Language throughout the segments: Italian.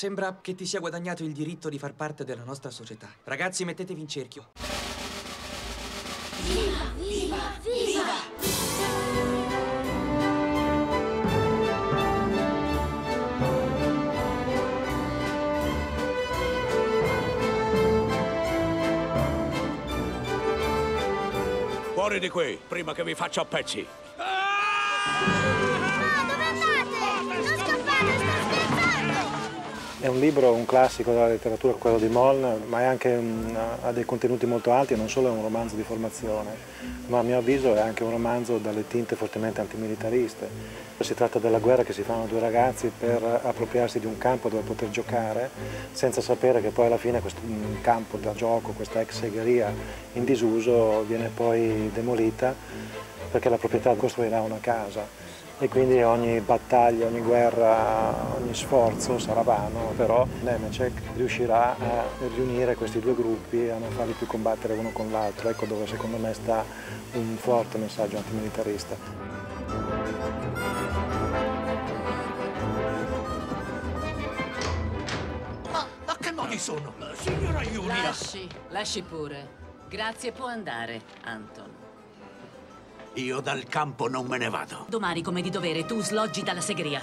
Sembra che ti sia guadagnato il diritto di far parte della nostra società. Ragazzi, mettetevi in cerchio. Viva! Viva! Viva! Fuori di qui, prima che vi faccia a pezzi. È un libro, un classico della letteratura, quello di Moln, ma anche un- ha dei contenuti molto alti non solo è un romanzo di formazione, ma a mio avviso è anche un romanzo dalle tinte fortemente antimilitariste. Si tratta della guerra che si fanno due ragazzi per appropriarsi di un campo dove poter giocare, senza sapere che poi alla fine questo campo da gioco, questa ex segheria in disuso, viene poi demolita perché la proprietà costruirà una casa e quindi ogni battaglia, ogni guerra, ogni sforzo sarà vano, però Nemecek riuscirà a riunire questi due gruppi e a non farli più combattere uno con l'altro. Ecco dove secondo me sta un forte messaggio antimilitarista. Ma, ma che modi sono? Signora Giulia! Lasci, lasci pure. Grazie, può andare, Anton. Io dal campo non me ne vado. Domani, come di dovere, tu sloggi dalla segheria.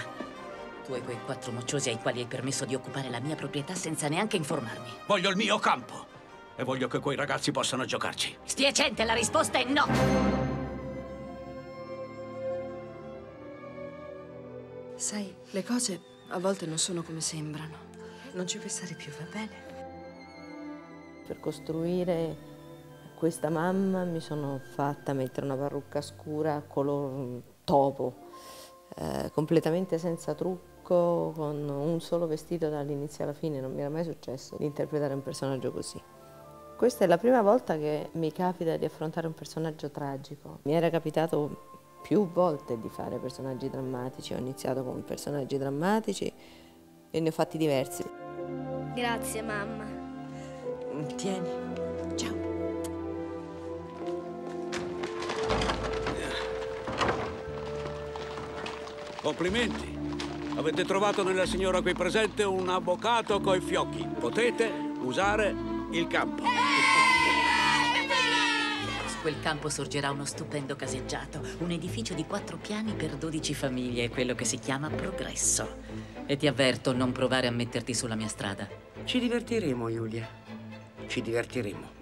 Tu e quei quattro mocciosi ai quali hai permesso di occupare la mia proprietà senza neanche informarmi. Voglio il mio campo. E voglio che quei ragazzi possano giocarci. Stiecente, la risposta è no! Sai, le cose a volte non sono come sembrano. Non ci pensare più, va bene? Per costruire questa mamma mi sono fatta mettere una parrucca scura color topo, eh, completamente senza trucco, con un solo vestito dall'inizio alla fine. Non mi era mai successo di interpretare un personaggio così. Questa è la prima volta che mi capita di affrontare un personaggio tragico. Mi era capitato più volte di fare personaggi drammatici. Ho iniziato con personaggi drammatici e ne ho fatti diversi. Grazie, mamma. Tieni. Complimenti. Avete trovato nella signora qui presente un avvocato coi fiocchi. Potete usare il campo. Su quel campo sorgerà uno stupendo caseggiato, un edificio di quattro piani per 12 famiglie, quello che si chiama progresso. E ti avverto, non provare a metterti sulla mia strada. Ci divertiremo, Giulia. Ci divertiremo.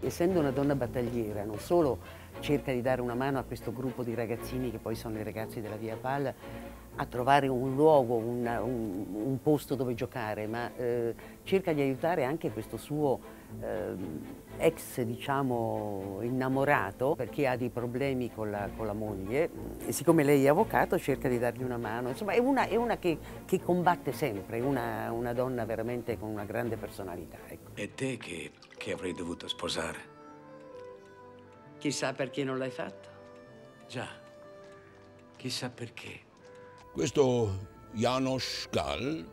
Essendo una donna battagliera, non solo cerca di dare una mano a questo gruppo di ragazzini che poi sono i ragazzi della Via Pal a trovare un luogo, una- un, un posto dove giocare, ma eh, cerca di aiutare anche questo suo ehm, ex, diciamo, innamorato perché ha dei problemi con la, con la moglie e siccome lei è avvocato cerca di dargli una mano. Insomma, è una, è una che, che combatte sempre, una, una donna veramente con una grande personalità. ecco. E te che, che avrei dovuto sposare? Chissà perché non l'hai fatto. Già. Chissà perché. Questo Janos Gall,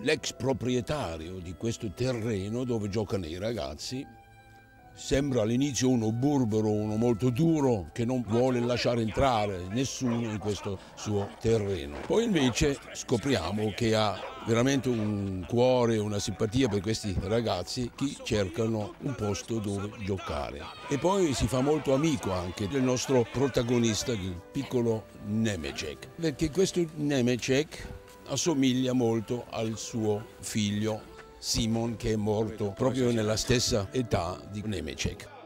l'ex proprietario di questo terreno dove giocano i ragazzi, sembra all'inizio uno burbero, uno molto duro che non vuole lasciare entrare nessuno in questo suo terreno. Poi invece scopriamo che ha veramente un cuore, una simpatia per questi ragazzi che cercano un posto dove giocare. E poi si fa molto amico anche del nostro protagonista, il piccolo Nemecek, perché questo Nemecek assomiglia molto al suo figlio Simon che è morto proprio nella stessa età di Nemecek.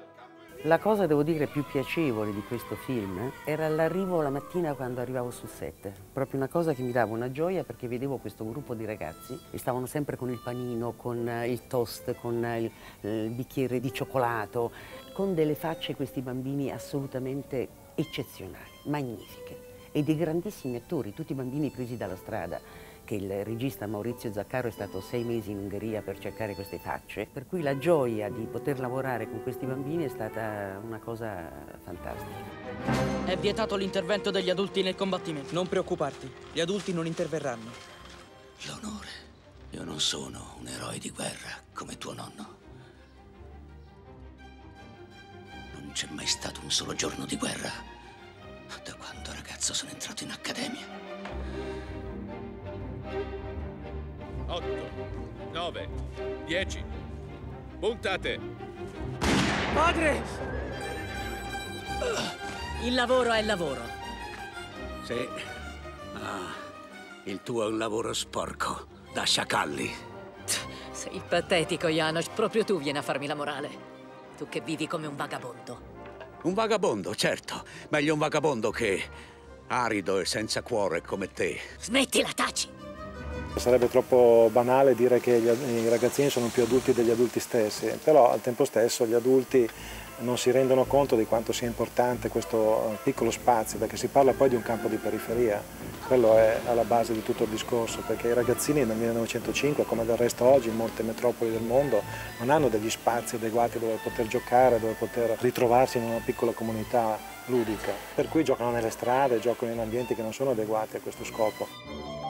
La cosa, devo dire, più piacevole di questo film eh, era l'arrivo la mattina quando arrivavo sul set. Proprio una cosa che mi dava una gioia perché vedevo questo gruppo di ragazzi e stavano sempre con il panino, con eh, il toast, con eh, il, il bicchiere di cioccolato, con delle facce questi bambini assolutamente eccezionali, magnifiche e dei grandissimi attori, tutti bambini presi dalla strada che il regista Maurizio Zaccaro è stato sei mesi in Ungheria per cercare queste facce, per cui la gioia di poter lavorare con questi bambini è stata una cosa fantastica. È vietato l'intervento degli adulti nel combattimento. Non preoccuparti, gli adulti non interverranno. L'onore. Io non sono un eroe di guerra come tuo nonno. Non c'è mai stato un solo giorno di guerra da quando ragazzo sono entrato in accademia. 8, 9, 10. Puntate! Padre! Il lavoro è lavoro. Sì. Ah, il tuo è un lavoro sporco, da sciacalli. Sei patetico, Janos. Proprio tu vieni a farmi la morale. Tu che vivi come un vagabondo. Un vagabondo, certo. Meglio un vagabondo che arido e senza cuore come te. Smettila, taci! Sarebbe troppo banale dire che gli, i ragazzini sono più adulti degli adulti stessi, però al tempo stesso gli adulti non si rendono conto di quanto sia importante questo piccolo spazio, perché si parla poi di un campo di periferia. Quello è alla base di tutto il discorso, perché i ragazzini nel 1905, come del resto oggi in molte metropoli del mondo, non hanno degli spazi adeguati dove poter giocare, dove poter ritrovarsi in una piccola comunità ludica. Per cui giocano nelle strade, giocano in ambienti che non sono adeguati a questo scopo.